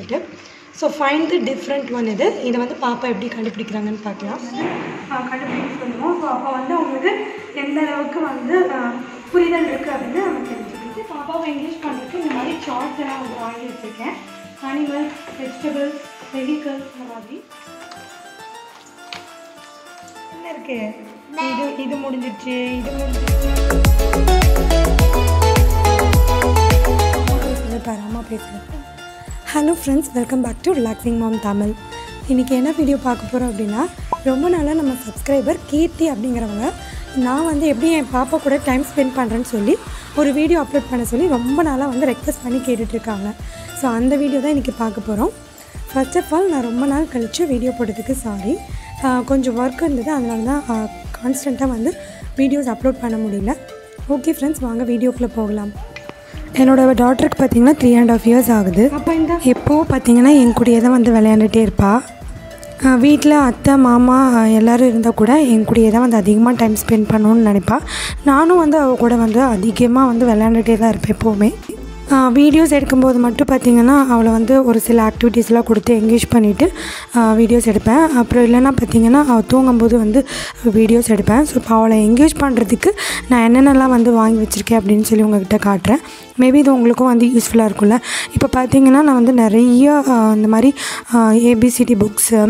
சொல்லிட்டு. So find the different one இது இதை வந்து பாப்பா எப்படி கண்டுபிடிக்கிறாங்கன்னு பார்க்கலாம் கண்டுபிடிக்க சொல்லுவோம். ஸோ அப்போ வந்து அவங்களுக்கு எந்த அளவுக்கு வந்து புரிதல் இருக்குது அப்படின்னு நம்ம தெரிஞ்சுக்கிட்டு பாப்பாவை இங்கிலீஷ் பண்ணுறதுக்கு இந்த மாதிரி சார்ட் எல்லாம் வந்து வாங்கி வச்சுருக்கேன். அனிமல்ஸ் வெஜிடபிள்ஸ் வெஹிக்கல்ஸ் இந்த மாதிரி. என்ன இருக்கு? இது இது முடிஞ்சிருச்சு இது முடிஞ்சிருச்சு. பாரு அம்மா பேசுகிறேன் hello friends welcome back to relaxing mom Tamil இன்றைக்கி என்ன வீடியோ பார்க்க போகிறோம் அப்படின்னா ரொம்ப நாளாக நம்ம சப்ஸ்கிரைபர் கீர்த்தி அப்படிங்கிறவங்க நான் வந்து எப்படி என் பாப்பா கூட டைம் ஸ்பெண்ட் பண்ணுறேன்னு சொல்லி ஒரு வீடியோ அப்லோட் பண்ண சொல்லி ரொம்ப நாளாக வந்து ரெக்வஸ்ட் பண்ணி கேட்டுட்ருக்காங்க ஸோ அந்த வீடியோ தான் இன்றைக்கி பார்க்க போகிறோம் ஃபர்ஸ்ட் ஆஃப் ஆல் நான் ரொம்ப நாள் கழித்து வீடியோ போட்டதுக்கு சாரி கொஞ்சம் ஒர்க் இருந்தது அதனால தான் கான்ஸ்டண்ட்டாக வந்து வீடியோஸ் அப்லோட் பண்ண முடியல. ஓகே ஃப்ரெண்ட்ஸ் வாங்க வீடியோக்குள்ளே போகலாம். என்னோட டாட்டருக்கு பார்த்தீங்கன்னா த்ரீ அண்ட் ஆஃப் இயர்ஸ் ஆகுது. எப்போவும் பார்த்தீங்கன்னா என் கூடயே தான் வந்து விளையாண்டுட்டே இருப்பாள் வீட்டில் அத்தை மாமா எல்லாரும் இருந்தால் கூட என் கூடயே தான் வந்து அதிகமாக டைம் ஸ்பெண்ட் பண்ணணும்னு நினைப்பா. நானும் வந்து அவள் கூட வந்து அதிகமாக வந்து விளையாண்டுட்டே தான் இருப்பேன் எப்போவுமே. வீடியோஸ் எடுக்கும்போது மட்டும் பார்த்திங்கன்னா அவளை வந்து ஒரு சில ஆக்டிவிட்டீஸ்லாம் கொடுத்து என்கேஜ் பண்ணிவிட்டு வீடியோஸ் எடுப்பேன். அப்புறம் இல்லைன்னா பார்த்திங்கன்னா அவள் தூங்கும்போது வந்து வீடியோஸ் எடுப்பேன். ஸோ இப்போ அவளை என்கேஜ் பண்ணுறதுக்கு நான் என்னென்னலாம் வந்து வாங்கி வச்சுருக்கேன் அப்படின்னு சொல்லி உங்ககிட்ட காட்டுறேன். மேபி இது உங்களுக்கும் வந்து யூஸ்ஃபுல்லாக இருக்கும்ல. இப்போ பார்த்தீங்கன்னா நான் வந்து நிறைய இந்த மாதிரி A B C D books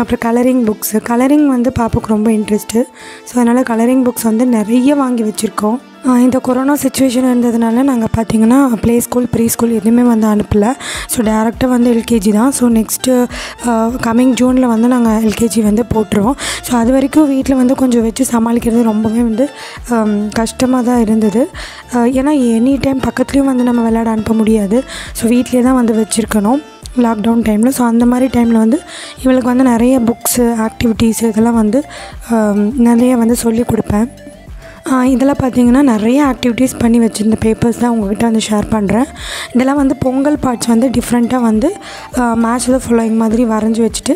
அப்புறம் கலரிங் புக்ஸு கலரிங் வந்து பாப்பாவுக்கு ரொம்ப இன்ட்ரெஸ்ட்டு ஸோ அதனால் கலரிங் புக்ஸ் வந்து நிறைய வாங்கி வச்சுருக்கோம். இந்த கொரோனா சுச்சுவேஷன் இருந்ததுனால நாங்கள் பார்த்தீங்கன்னா ப்ளே ஸ்கூல் ப்ரீ ஸ்கூல் எதுவுமே வந்து அனுப்பலை. ஸோ டேரெக்டாக வந்து எல்கேஜி தான். ஸோ நெக்ஸ்ட்டு கம்மிங் ஜூனில் வந்து நாங்கள் எல்கேஜி வந்து போட்டுருவோம். ஸோ அது வரைக்கும் வீட்டில் வந்து கொஞ்சம் வச்சு சமாளிக்கிறது ரொம்பவே வந்து கஷ்டமாக தான் இருந்தது. ஏன்னா எனி டைம் பக்கத்துலேயும் வந்து நம்ம விளையாட அனுப்ப முடியாது. ஸோ வீட்லேயே தான் வந்து வச்சுருக்கணும். லாக்டவுன் டைமில் ஸோ அந்த மாதிரி டைமில் வந்து இவளுக்கு வந்து நிறைய புக்ஸு ஆக்டிவிட்டீஸ் இதெல்லாம் வந்து நிறைய வந்து சொல்லி கொடுப்பேன். இதெல்லாம் பார்த்தீங்கன்னா நிறைய ஆக்டிவிட்டீஸ் பண்ணி வச்சுருந்த பேப்பர்ஸ் தான் உங்ககிட்ட வந்து ஷேர் பண்ணுறேன் இதெல்லாம் வந்து பொங்கல் பார்ட்ஸ் வந்து டிஃப்ரெண்ட்டாக வந்து மேட்ச் த ஃபாலோயிங் மாதிரி வரைஞ்சி வச்சுட்டு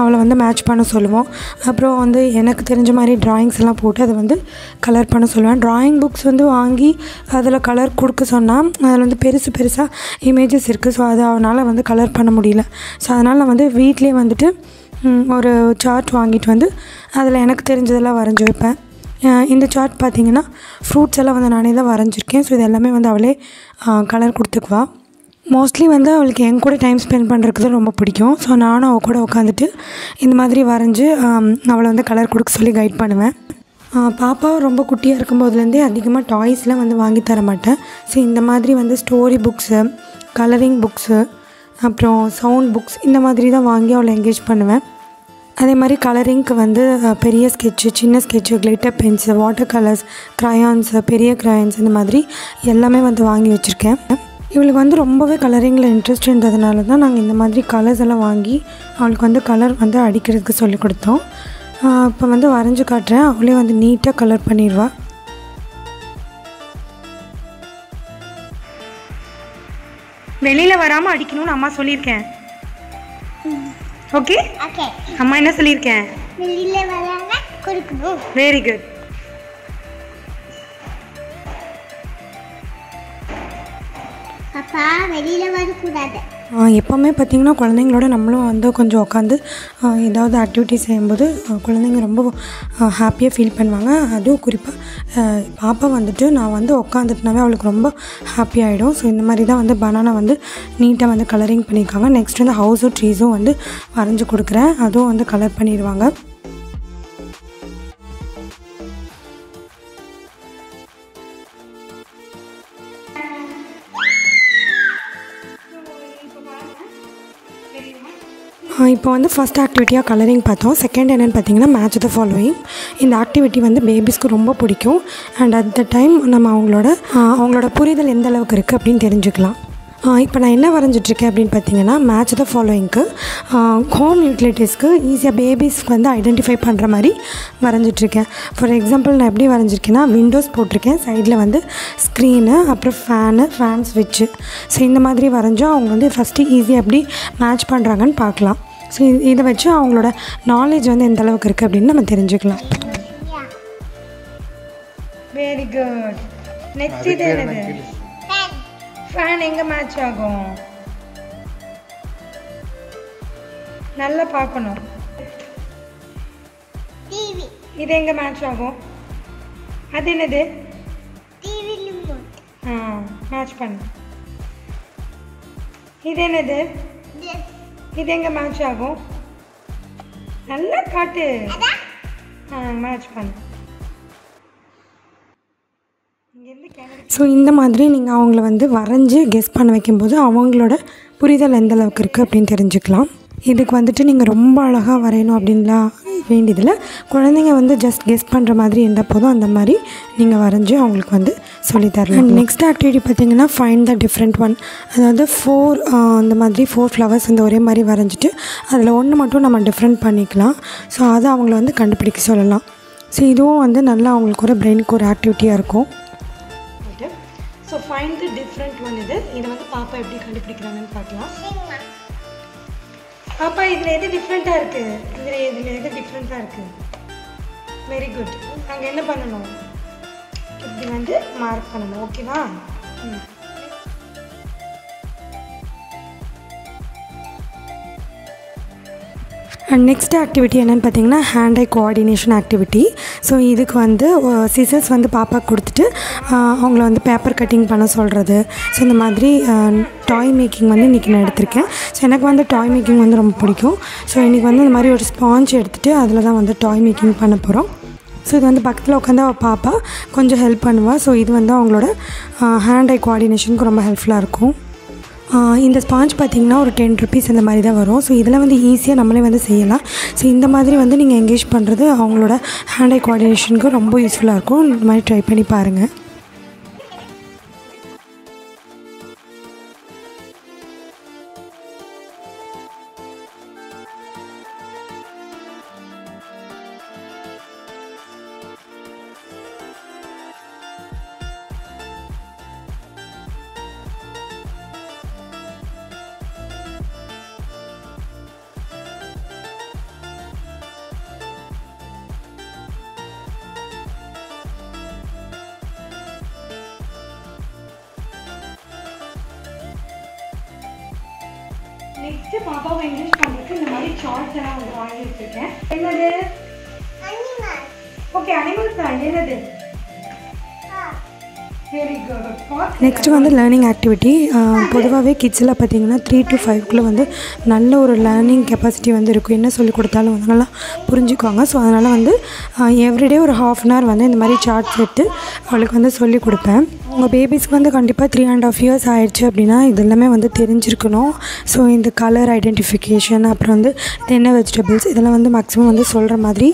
அவளை வந்து மேட்ச் பண்ண சொல்லுவோம். அப்புறம் வந்து எனக்கு தெரிஞ்ச மாதிரி ட்ராயிங்ஸ் எல்லாம் போட்டு அதை வந்து கலர் பண்ண சொல்லுவேன். ட்ராயிங் புக்ஸ் வந்து வாங்கி அதில் கலர் கொடுக்க சொன்னால் அதில் வந்து பெருசு பெருசாக இமேஜஸ் இருக்குது ஸோ அது அவனால் வந்து கலர் பண்ண முடியல. ஸோ அதனால் நான் வந்து வீட்லேயே வந்துட்டு ஒரு சார்ட் வாங்கிட்டு வந்து அதில் எனக்கு தெரிஞ்சதெல்லாம் வரைஞ்சி வைப்பேன். இந்த சார்ட் பார்த்தீங்கன்னா ஃப்ரூட்ஸ் எல்லாம் வந்து நானே தான் வரைஞ்சிருக்கேன். ஸோ இது எல்லாமே வந்து அவளே கலர் கொடுத்துக்குவா. மோஸ்ட்லி வந்து அவளுக்கு என் கூட டைம் ஸ்பெண்ட் பண்ணுறதுக்கு தான் ரொம்ப பிடிக்கும். ஸோ நானும் அவள் கூட உட்காந்துட்டு இந்த மாதிரி வரைஞ்சி அவளை வந்து கலர் கொடுக்க சொல்லி கைட் பண்ணுவேன். பாப்பா ரொம்ப குட்டியாக இருக்கும்போதுலேருந்தே அதிகமாக டாய்ஸ்லாம் வந்து வாங்கி தர மாட்டேன். ஸோ இந்த மாதிரி வந்து ஸ்டோரி புக்ஸு கலரிங் புக்ஸு அப்புறம் சவுண்ட் புக்ஸ் இந்த மாதிரி தான் வாங்கி அவளை என்கேஜ் பண்ணுவேன். அதே மாதிரி கலரிங்க்கு வந்து பெரிய ஸ்கெட்சு சின்ன sketch glitter pens water colours crayons பெரிய க்ரையான்ஸ் இந்த மாதிரி எல்லாமே வந்து வாங்கி வச்சுருக்கேன். இவளுக்கு வந்து ரொம்பவே கலரிங்கில் இன்ட்ரெஸ்ட் இருந்ததுனால தான் நாங்கள் இந்த மாதிரி கலர்ஸ் எல்லாம் வாங்கி அவளுக்கு வந்து கலர் வந்து அடிக்கிறதுக்கு சொல்லி கொடுத்தோம். இப்போ வந்து வரைஞ்சி காட்டுறேன். அவளே வந்து நீட்டாக கலர் பண்ணிடுவாள் வெளியில் வராமல் அடிக்கணும்னு அம்மா சொல்லியிருக்கேன். ஓகே ஓகே அம்மா என்ன சொல்லியிருக்கேன்? வெளியில வராங்க கொடுக்கணும் வெரி குட் அப்பா வெளியில வரக்கூடாது. எப்போவுமே பார்த்திங்கன்னா குழந்தைங்களோட நம்மளும் வந்து கொஞ்சம் உட்காந்து ஏதாவது ஆக்டிவிட்டி செய்யும்போது குழந்தைங்க ரொம்ப ஹாப்பியாக ஃபீல் பண்ணுவாங்க. அதுவும் குறிப்பாக பாப்பா வந்துட்டு நான் வந்து உட்காந்துட்டுனாவே அவளுக்கு ரொம்ப ஹாப்பி ஆகிடும் ஸோ இந்த மாதிரி தான் வந்து பனானா வந்து நீட்டாக வந்து கலரிங் பண்ணியிருக்காங்க. நெக்ஸ்ட் வந்து ஹவுஸும் ட்ரீஸும் வந்து வரைஞ்சி கொடுக்குறேன். அதுவும் வந்து கலர் பண்ணிடுவாங்க. இப்போ வந்து ஃபஸ்ட் ஆக்டிவிட்டியாக கலரிங் பார்த்தோம். செகண்ட் என்னென்னு பார்த்தீங்கன்னா மேட்ச் த ஃபாலோயிங் இந்த ஆக்டிவிட்டி வந்து பேபிஸ்க்கு ரொம்ப பிடிக்கும். அண்ட் அட் த டைம் நம்ம அவங்களோட அவங்களோட புரிதல் எந்த அளவுக்கு இருக்குது அப்படின்னு தெரிஞ்சுக்கலாம். இப்போ நான் என்ன வரைஞ்சிட்ருக்கேன் அப்படின்னு பார்த்தீங்கன்னா மேட்ச் த ஃபாலோயிங்க்கு ஹோம் யூட்டிலிட்டிஸ்க்கு ஈஸியாக பேபிஸ்க்கு வந்து ஐடென்டிஃபை பண்ணுற மாதிரி வரைஞ்சிட்ருக்கேன் ஃபார் எக்ஸாம்பிள் நான் எப்படி வரைஞ்சிருக்கேன்னா விண்டோஸ் போட்டிருக்கேன். சைடில் வந்து ஸ்க்ரீனு அப்புறம் ஃபேனு ஃபேன் ஸ்விட்ச்சு ஸோ இந்த மாதிரி வரைஞ்சோம் அவங்க வந்து ஃபஸ்ட்டு ஈஸியாக எப்படி மேட்ச் பண்ணுறாங்கன்னு பார்க்கலாம். ஸோ இதை வச்சு அவங்களோட நாலேஜ் வந்து எந்த அளவுக்கு இருக்குது அப்படின்னு நம்ம தெரிஞ்சுக்கலாம். வெரி குட் நெக்ஸ்ட் இது என்னது? ஃபேன் எங்கே மேட்ச் ஆகும்? நல்லா பார்க்கணும். டிவி இது எங்கே மேட்ச் ஆகும்? அது என்னது? ஆ மேட்ச் பண்ணு. இது என்னது? இது எங்கே மேட்ச் ஆகும்? நல்லா காட்டு. ஆ மேட்ச் பண்ணு. ஸோ இந்த மாதிரி நீங்கள் அவங்கள வந்து வரைஞ்சி கெஸ் பண்ண வைக்கும்போது அவங்களோட புரிதல் எந்த அளவுக்கு இருக்குது அப்படின்னு தெரிஞ்சுக்கலாம். இதுக்கு வந்துட்டு நீங்கள் ரொம்ப அழகாக வரையணும் அப்படின்லாம் வேண்டியதில்லை. குழந்தைங்க வந்து ஜஸ்ட் கெஸ் பண்ணுற மாதிரி இருந்தால் போதும். அந்த மாதிரி நீங்கள் வரைஞ்சி அவங்களுக்கு வந்து சொல்லித்தரலாம் நெக்ஸ்ட் ஆக்டிவிட்டி பார்த்தீங்கன்னா ஃபைண்ட் த டிஃப்ரெண்ட் ஒன் அதாவது ஃபோர் அந்த மாதிரி ஃபோர் ஃப்ளவர்ஸ் வந்து ஒரே மாதிரி வரைஞ்சிட்டு அதில் ஒன்று மட்டும் நம்ம டிஃப்ரெண்ட் பண்ணிக்கலாம். ஸோ அதை அவங்கள வந்து கண்டுபிடிக்க சொல்லலாம். ஸோ இதுவும் வந்து நல்லா அவங்களுக்கு ஒரு பிரெயினுக்கு ஒரு ஆக்டிவிட்டியாக இருக்கும். So find the different one இது. இதை வந்து பாப்பா எப்படி கண்டுபிடிக்கிறாங்கன்னு பார்க்கலாம் பாப்பா இதில் எது டிஃப்ரெண்ட்டாக இருக்குது இதில் இதில் எது டிஃப்ரெண்ட்டாக இருக்குது வெரி குட் நாங்கள் என்ன பண்ணணும்? இப்படி வந்து மார்க் பண்ணணும். ஓகேவா ம். அண்ட் நெக்ஸ்ட் ஆக்டிவிட்டி என்னென்னு பார்த்தீங்கன்னா hand eye coordination activity so இதுக்கு வந்து சிசர்ஸ் வந்து பாப்பா கொடுத்துட்டு அவங்கள வந்து பேப்பர் கட்டிங் பண்ண சொல்கிறது ஸோ இந்த மாதிரி டாய் மேக்கிங் வந்து இன்றைக்கி நான் எடுத்திருக்கேன். ஸோ எனக்கு வந்து டாய் மேக்கிங் வந்து ரொம்ப பிடிக்கும். ஸோ இன்றைக்கி வந்து இந்த மாதிரி ஒரு ஸ்பாஞ்ச் எடுத்துகிட்டு அதில் தான் வந்து டாய் மேக்கிங் பண்ண போகிறோம் ஸோ இது வந்து பக்கத்தில் உட்காந்து அவள் பாப்பா கொஞ்சம் ஹெல்ப் பண்ணுவாள் ஸோ இது வந்து அவங்களோட ஹேண்ட் ஐ கோஆர்டினேஷனுக்கு ரொம்ப ஹெல்ப்ஃபுல்லாக இருக்கும். இந்த ஸ்பாஞ்ச் பார்த்திங்கன்னா ஒரு டென் ருபீஸ் இந்த மாதிரி தான் வரும். ஸோ இதில் வந்து ஈஸியாக நம்மளே வந்து செய்யலாம். ஸோ இந்த மாதிரி வந்து நீங்கள் எங்கேஜ் பண்ணுறது அவங்களோட ஹேண்ட் ஐ கோஆர்டினேஷனுக்கு ரொம்ப யூஸ்ஃபுல்லாக இருக்கும். இந்த மாதிரி ட்ரை பண்ணி பாருங்கள் நெக்ஸ்ட் பாப்பாவை என்கேஜ் பண்ணுறதுக்கு இந்த மாதிரி சார்ட்ஸ் எல்லாம் வந்து வாங்கி வச்சுருக்கேன் என்னது அனிமல் ஓகே அனிமல்ஸ் தான் என்னது ஆ வெரி குட் நெக்ஸ்ட் வந்து லேர்னிங் ஆக்டிவிட்டி பொதுவாகவே கிட்ஸில் பார்த்தீங்கன்னா த்ரீ டு ஃபைவ்க்குள்ளே வந்து நல்ல ஒரு லேர்னிங் கெப்பாசிட்டி வந்து இருக்கும். என்ன சொல்லி கொடுத்தாலும் வந்து நல்லா புரிஞ்சுக்குவாங்க. ஸோ அதனால் வந்து எவ்ரிடே ஒரு ஹாஃப் அன் ஹவர் வந்து இந்த மாதிரி சார்ட்ஸ் எடுத்து அவளுக்கு வந்து சொல்லி கொடுப்பேன். உங்கள் பேபிஸ்க்கு வந்து கண்டிப்பாக த்ரீ அண்ட் ஆஃப் இயர்ஸ் ஆயிடுச்சு அப்படின்னா இது எல்லாமே வந்து தெரிஞ்சிருக்கணும். ஸோ இந்த கலர் ஐடென்டிஃபிகேஷன் அப்புறம் வந்து இது என்ன வெஜிடபிள்ஸ் இதெல்லாம் வந்து மேக்ஸிமம் வந்து சொல்கிற மாதிரி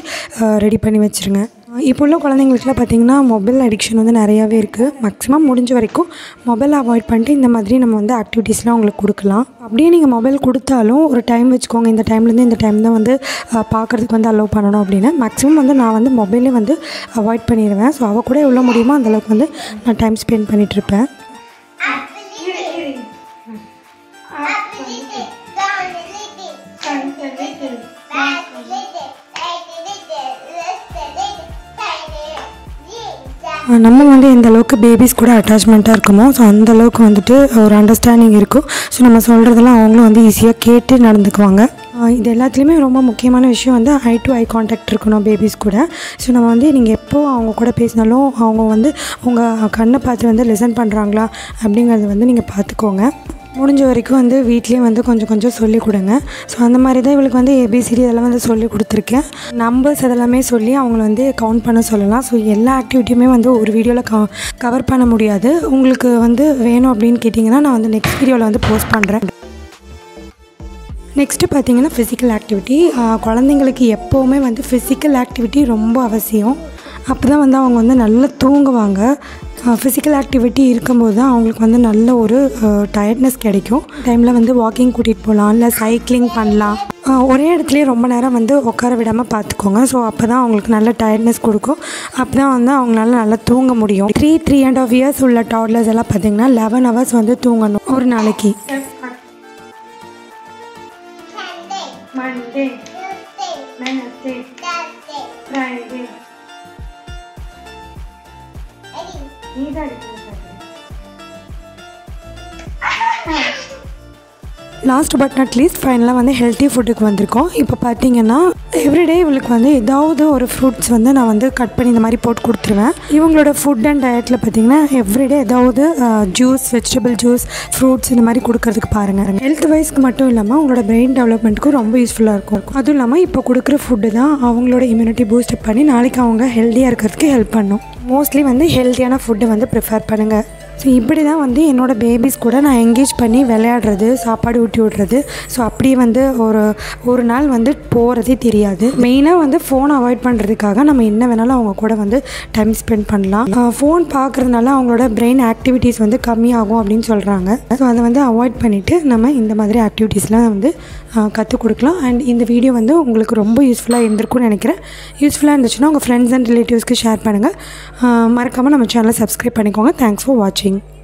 ரெடி பண்ணி வச்சுருங்க. இப்போ உள்ள குழந்தைங்களுக்குலாம் பார்த்தீங்கன்னா மொபைல் அடிக்ஷன் வந்து நிறையாவே இருக்குது மேக்ஸிமம் முடிஞ்ச வரைக்கும் மொபைல் அவாய்ட் பண்ணிட்டு இந்த மாதிரி நம்ம வந்து ஆக்டிவிட்டீஸ்லாம் அவங்களுக்கு கொடுக்கலாம். அப்படியே நீங்கள் மொபைல் கொடுத்தாலும் ஒரு டைம் வச்சுக்கோங்க. இந்த டைம்லேருந்து இந்த டைம் தான் வந்து பார்க்குறதுக்கு பார்க்கறதுக்கு வந்து அலோவ் பண்ணணும் அப்படின்னு. மேக்ஸிமம் வந்து நான் வந்து மொபைலே வந்து அவாய்ட் பண்ணிடுவேன். ஸோ அவள் கூட எவ்வளோ முடியுமோ? அந்தளவுக்கு வந்து நான் டைம் ஸ்பெண்ட் பண்ணிகிட்ருப்பேன் நம்ம வந்து எந்த அளவுக்கு பேபிஸ் கூட அட்டாச்மெண்ட்டாக இருக்குமோ ஸோ அந்த அளவுக்கு வந்துட்டு ஒரு அண்டர்ஸ்டாண்டிங் இருக்கும். ஸோ நம்ம சொல்கிறதெல்லாம் அவங்களும் வந்து ஈஸியாக கேட்டு நடந்துக்குவாங்க. இது எல்லாத்துலேயுமே ரொம்ப முக்கியமான விஷயம் வந்து ஐ டு ஐ காண்டாக்ட் இருக்கணும் பேபிஸ் கூட. ஸோ நம்ம வந்து நீங்கள் எப்போ அவங்க கூட பேசினாலும் அவங்க வந்து உங்கள் கண்ணை பார்த்து வந்து லிசன் பண்ணுறாங்களா அப்படிங்கிறத வந்து நீங்கள் பார்த்துக்கோங்க. முடிஞ்ச வரைக்கும் வந்து வீட்லேயும் வந்து கொஞ்சம் கொஞ்சம் சொல்லிக் கொடுங்க. ஸோ அந்த மாதிரி தான் இவளுக்கு வந்து ஏபிசிடி இதெல்லாம் வந்து சொல்லி கொடுத்துருக்கேன். நம்பர்ஸ் அதெல்லாமே சொல்லி அவங்கள வந்து கவுண்ட் பண்ண சொல்லலாம். ஸோ எல்லா ஆக்டிவிட்டியுமே வந்து ஒரு வீடியோவில் க கவர் பண்ண முடியாது. உங்களுக்கு வந்து வேணும் அப்படின்னு கேட்டிங்கன்னா நான் வந்து நெக்ஸ்ட் வீடியோவில் வந்து போஸ்ட் பண்ணுறேன் நெக்ஸ்ட்டு பார்த்தீங்கன்னா ஃபிசிக்கல் ஆக்டிவிட்டி குழந்தைங்களுக்கு எப்போவுமே வந்து ஃபிசிக்கல் ஆக்டிவிட்டி ரொம்ப அவசியம். அப்போ தான் வந்து அவங்க வந்து நல்லா தூங்குவாங்க. ஃபிசிக்கல் ஆக்டிவிட்டி இருக்கும்போது தான் அவங்களுக்கு வந்து நல்ல ஒரு டயர்ட்னஸ் கிடைக்கும். டைமில் வந்து வாக்கிங் கூட்டிகிட்டு போகலாம் இல்லை சைக்கிளிங் பண்ணலாம். ஒரே இடத்துலையே ரொம்ப நேரம் வந்து உட்கார விடாமல் பார்த்துக்கோங்க. ஸோ அப்போ தான் அவங்களுக்கு நல்ல டயர்ட்னஸ் கொடுக்கும். அப்போ தான் வந்து அவங்களால நல்லா தூங்க முடியும். Three three and half years உள்ள டாட்லர்ஸ் எல்லாம் பார்த்தீங்கன்னா லெவன் ஹவர்ஸ் வந்து தூங்கணும் ஒரு நாளைக்கு. Monday リーダーでください。はい。last but not least ஃபைனலாக வந்து ஹெல்த்தி ஃபுட்டுக்கு வந்திருக்கோம். இப்போ பார்த்தீங்கன்னா எவ்ரிடே இவளுக்கு வந்து ஏதாவது ஒரு ஃப்ரூட்ஸ் வந்து நான் வந்து கட் பண்ணி இந்த மாதிரி போட்டு கொடுத்துருவேன். இவங்களோட ஃபுட் அண்ட் டயட்டில் பார்த்தீங்கன்னா எவ்ரிடே ஏதாவது ஜூஸ் வெஜிடபிள் ஜூஸ் ஃப்ரூட்ஸ் இந்த மாதிரி கொடுக்கறதுக்கு பாருங்கள் ஹெல்த் வைஸ்க்கு மட்டும் இல்லாமல் உங்களோட பிரெயின் டெவலப்மெண்ட்டுக்கும் ரொம்ப யூஸ்ஃபுல்லாக இருக்கும். அதுவும் இல்லாமல் இப்போ கொடுக்குற ஃபுட்டு தான் அவங்களோட இம்யூனிட்டி பூஸ்ட் பண்ணி நாளைக்கு அவங்க ஹெல்த்தியாக இருக்கிறதுக்கு ஹெல்ப் பண்ணும். மோஸ்ட்லி வந்து ஹெல்த்தியான ஃபுட்டு வந்து ப்ரிஃபர் பண்ணுங்கள் ஸோ இப்படி தான் வந்து என்னோடய பேபிஸ் கூட நான் என்கேஜ் பண்ணி விளையாடுறது சாப்பாடு ஊட்டி விட்றது. ஸோ அப்படியே வந்து ஒரு ஒரு நாள் வந்து போகிறதே தெரியாது. மெயினாக வந்து ஃபோன் அவாய்ட் பண்ணுறதுக்காக நம்ம என்ன வேணாலும் அவங்க கூட வந்து டைம் ஸ்பெண்ட் பண்ணலாம். ஃபோன் பார்க்குறதுனால அவங்களோட பிரெயின் ஆக்டிவிட்டீஸ் வந்து கம்மியாகும் அப்படின்னு சொல்கிறாங்க ஸோ அதை வந்து அவாய்ட் பண்ணிவிட்டு நம்ம இந்த மாதிரி ஆக்டிவிட்டீஸ்லாம் வந்து கற்றுக் கொடுக்கலாம். அண்ட் இந்த வீடியோ வந்து உங்களுக்கு ரொம்ப யூஸ்ஃபுல்லாக இருந்திருக்கும்னு நினைக்கிறேன். யூஸ்ஃபுல்லாக இருந்துச்சுன்னா உங்கள் ஃப்ரெண்ட்ஸ் அண்ட் ரிலேட்டிவ்ஸ்க்கு ஷேர் பண்ணுங்கள் மறக்காமல் நம்ம சேனலை சப்ஸ்கிரைப் பண்ணிக்கோங்க. தேங்க்ஸ் ஃபார் வாட்சிங் watching.